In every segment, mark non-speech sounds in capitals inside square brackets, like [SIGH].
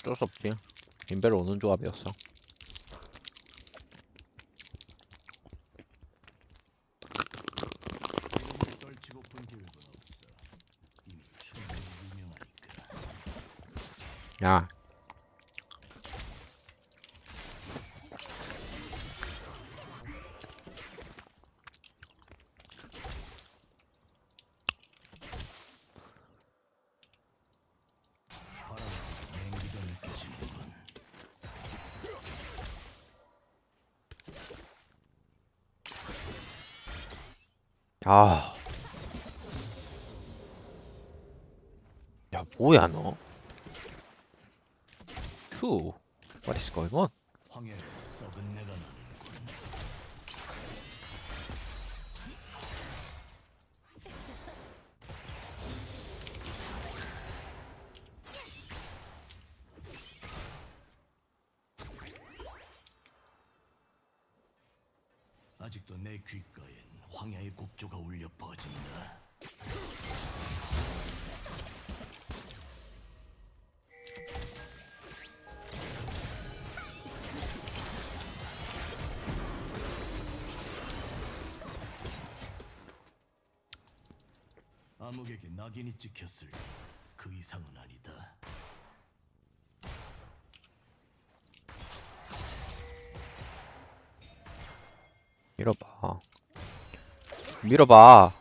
어쩔 수 없지. 인베를 오는 조합이었어. 야. 2? What is going on? 아직도 내 귓가엔 황야의 곡조가 울려 퍼진다. 암흑에게 낙인이 찍혔을 그 이상은 아니다. 밀어봐. 밀어봐.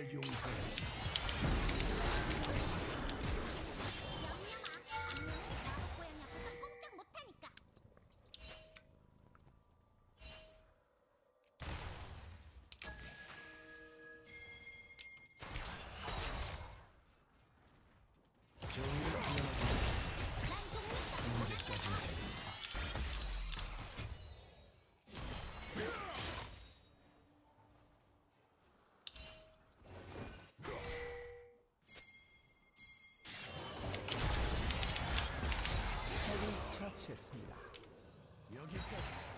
大丈。 처치했습니다. 여기까지.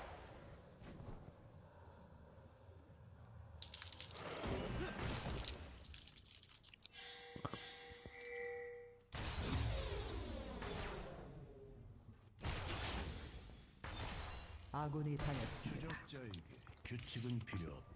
아군이 당했습니다. 추적자에게 규칙은 필요 없다.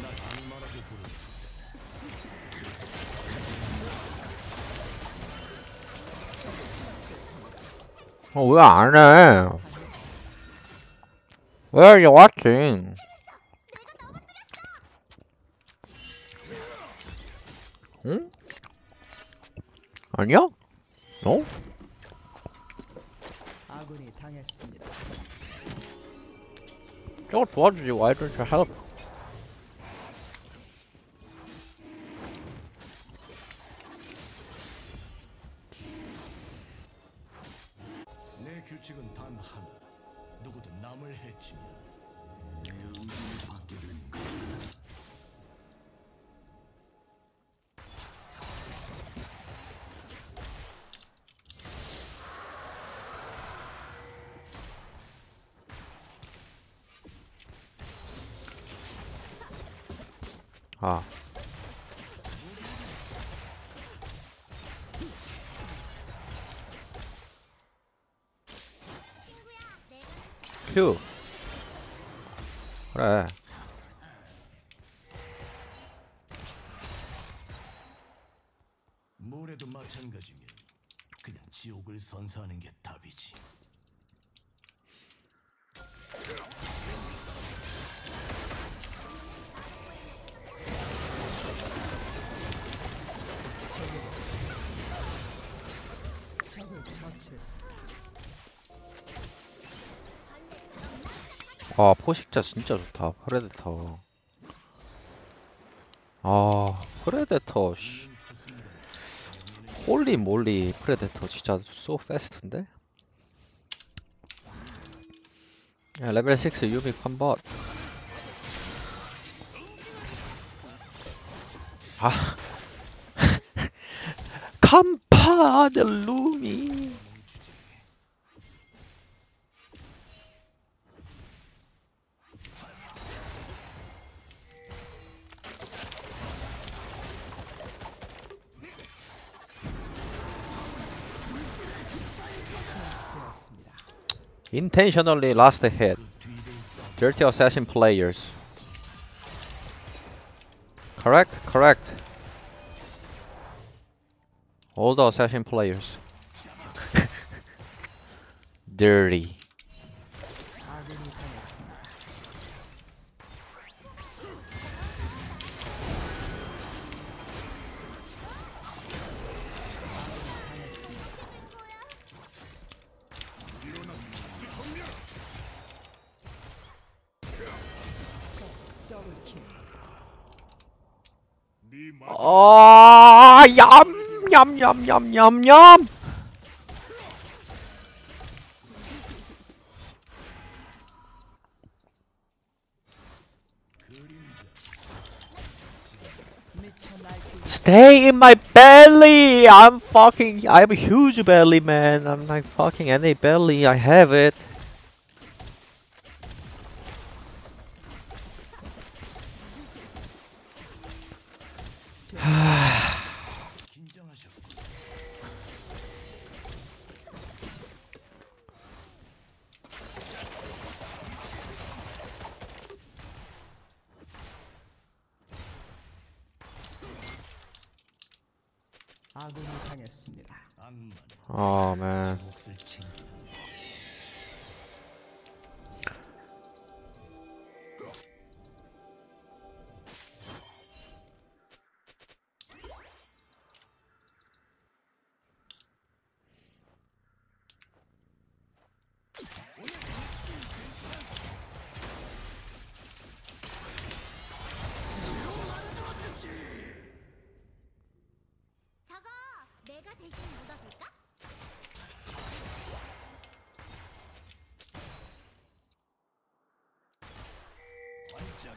나 악마라고 부르는 어, 왜 안 해? Where are you watching? 응? 아니야? 너? 아군이 당했습니다. 저거 도와주지. Why don't you help? 啊。Q，过来。 아 포식자 진짜 좋다. 프레데터. 아 프레데터 씨. 홀리 몰리 프레데터 진짜 소 패스트인데? 야 레벨 6 유미 컨버트 아. [LAUGHS] 캄파드 루미 intentionally lost a hit. Dirty assassin players. Correct? Correct. All the assassin players. [LAUGHS] Dirty. Oh, yum, yum, yum, yum, yum, yum. Stay in my belly! I'm fucking- I have a huge belly man. I'm like fucking any belly I have it.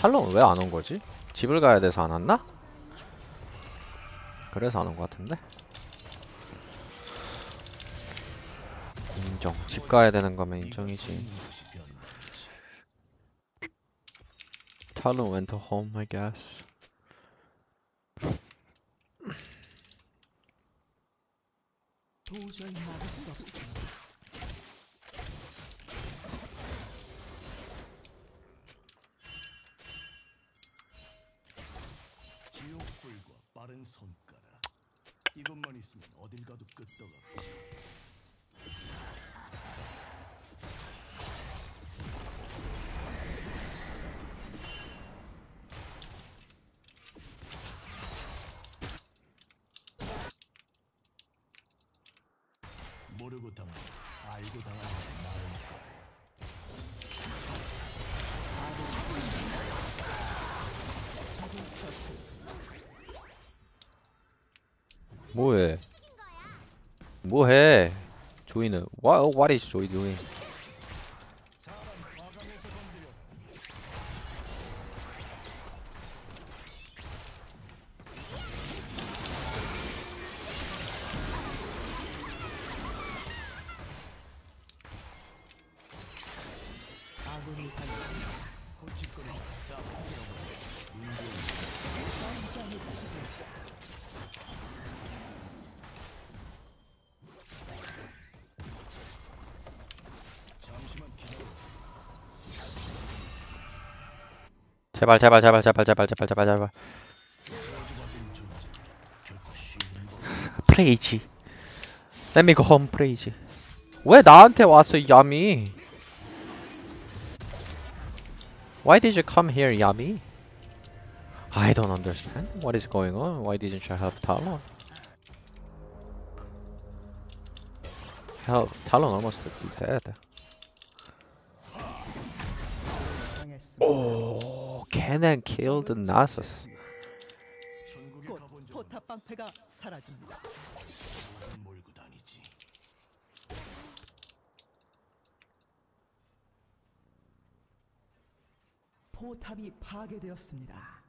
탈론 왜안 온 거지? 집을 가야 돼서 안 왔나? 그래서 안 온 것 같은데? 인정. 집 가야 되는 거면 인정이지. 탈론 went home, I guess. 도저히 막을 수 없습 이것만 있으면 어딜 가도 끄떡 없지. 모르고 당하고 알고 당하는 게나 뭐해? 뭐해? 조이는 what what is 조이 doing? 제발 제발 제발 제발 제발 제발 제발 제발 저주받은 존재. 결코 쉬운 법. 프레이지 Let me go home 프레이지 왜 나한테 왔어 야미 Why did you come here 야미 I don't understand what is going on Why didn't you help Talon Help Talon almost dead Hanan killed Nasus. 포탑이 파괴되었습니다.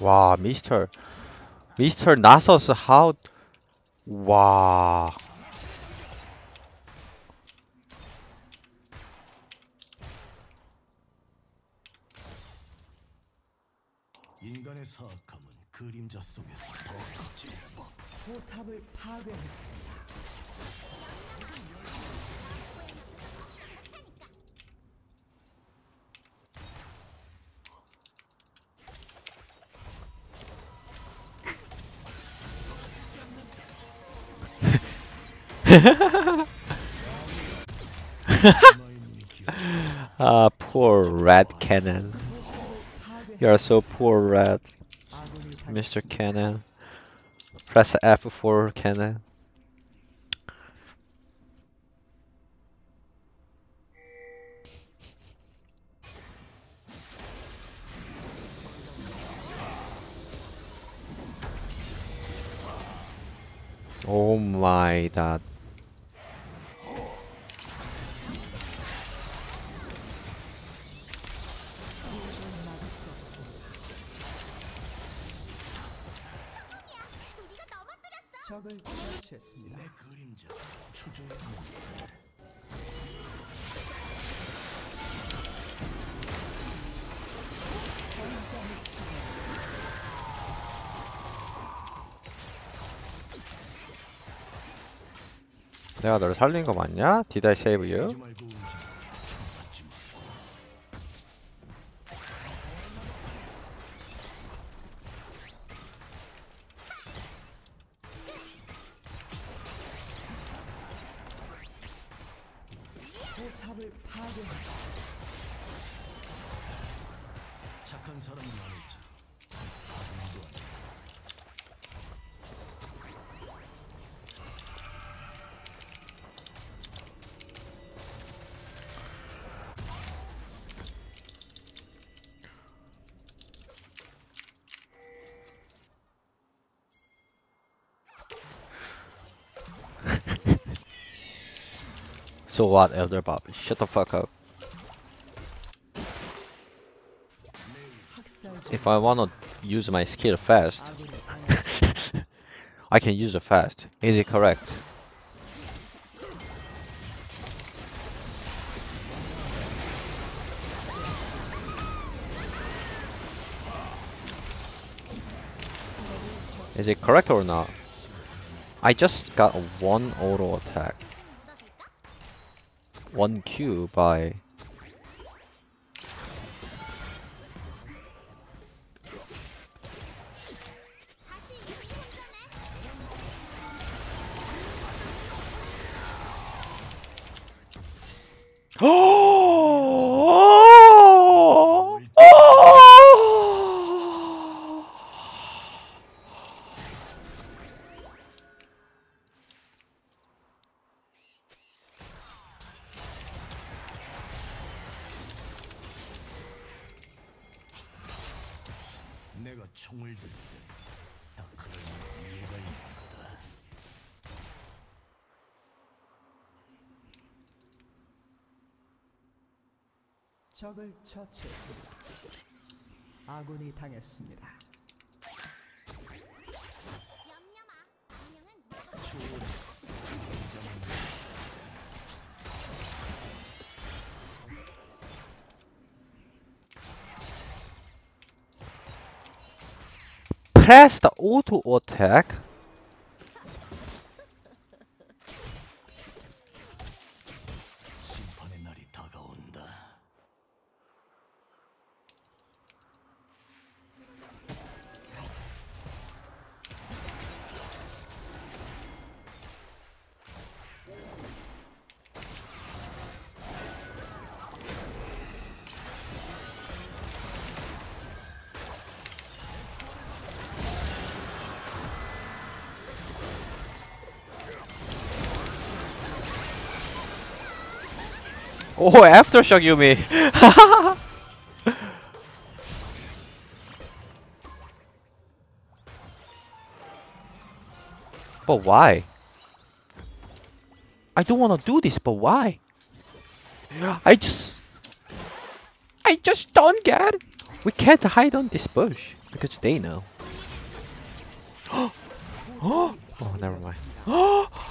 와 미스터 미스터 나서스 how 와 인간의 사악함은 그림자 속에서 더 커질 법. 포탑을 파괴했습니다. [LAUGHS] ah, poor Rat Cannon. You are so poor, Rat. Mr. Cannon. Press F for Cannon. Oh my god. 적을 처치했습니다. 내 그림자 추종의 내가 너를 살린 거 맞냐? Did I save you? 하지 So what, Elder Bob? Shut the fuck up. If I wanna use my skill fast, [LAUGHS] I can use it fast. Is it correct? Is it correct or not? I just got one auto attack. 1Q by [GASPS] [GASPS] [GASPS] Oh! 적을 처치했습니다. 아군이 당했습니다. 얌얌아. 운명은 내가 press the auto attack. [LAUGHS] Oh, aftershock you me. [LAUGHS] but why? I don't want to do this, but why? I just I just don't get it. We can't hide on this bush because they know. Oh, [GASPS] oh, never mind. [GASPS] [GASPS] Oh,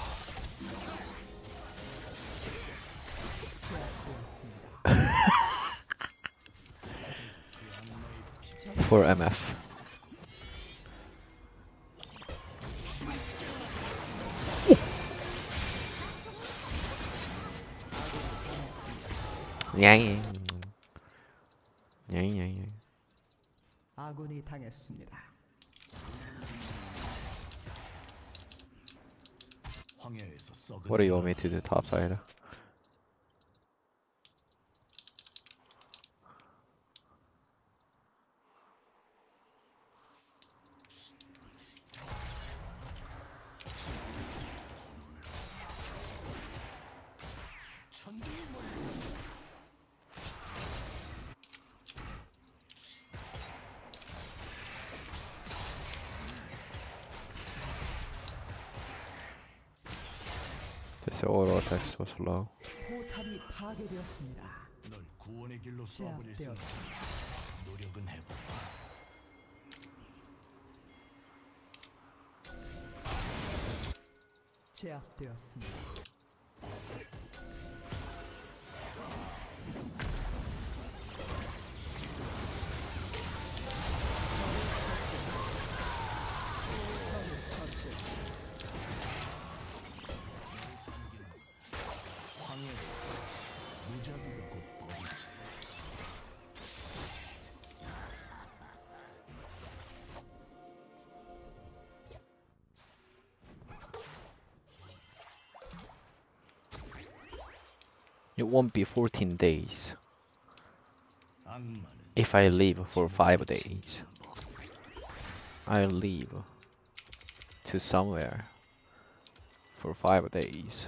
For MF. 냥이. 냥이 냥이. 아군이 당했습니다. 황야에서 썩은 What do you want me to do top side? Slow. 포탑이 파괴되었습니다. 널 구원의 길로 쏘아버릴 수 있는 제압되었습니다. 노력은 해보라. 제압되었습니다. won't be 14 days if I leave for 5 days. I leave to somewhere for 5 days.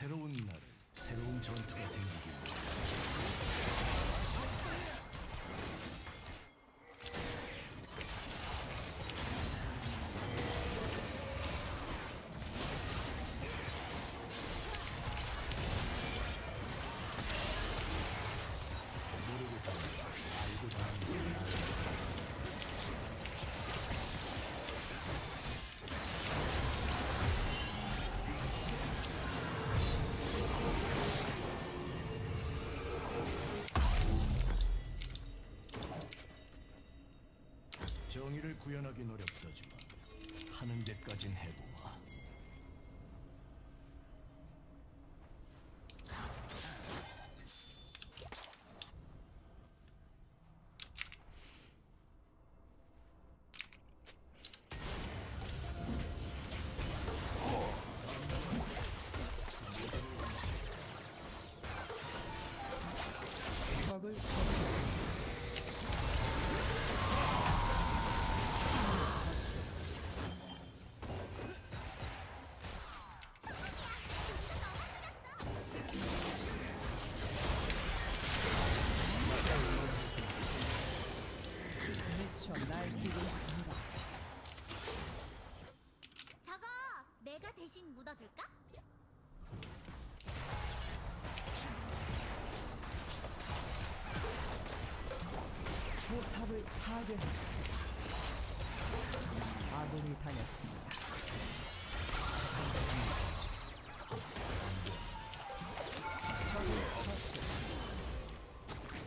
새로운 날은 새로운 전투가 생기길 구현하긴 어렵다지만 하는 데까진 해보 아군이 당했습니다. 적을 처치했습니다.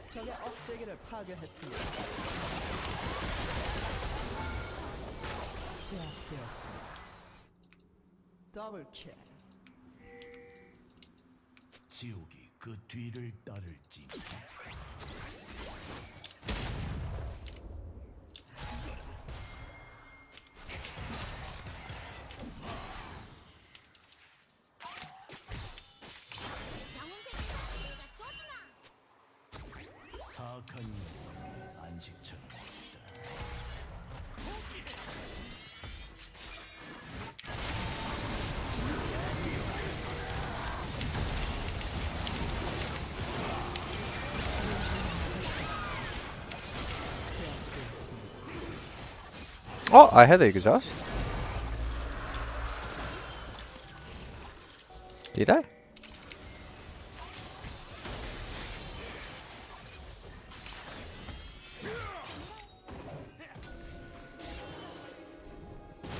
적의 억제기를 파괴했습니다. 제압되었습니다. 더블 킬. 지옥이 그 뒤를 따를지. Oh, I had the exhaust. Did I?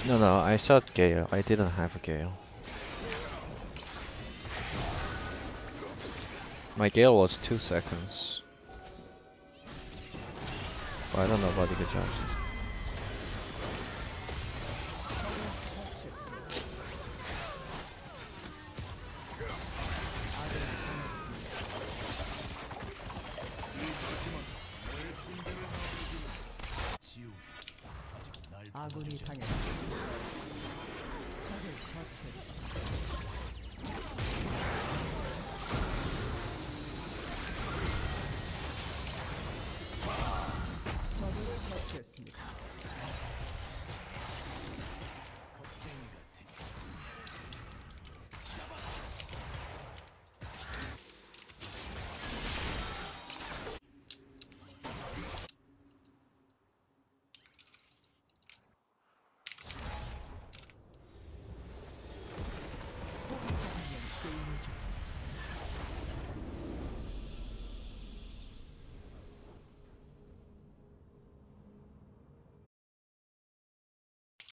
No, no, I shot Gale. I didn't have a Gale. My Gale was two seconds. But I don't know about the exhaust. 아군이 당했습니다. 적을 처치했습니다. 적을 처치했습니다.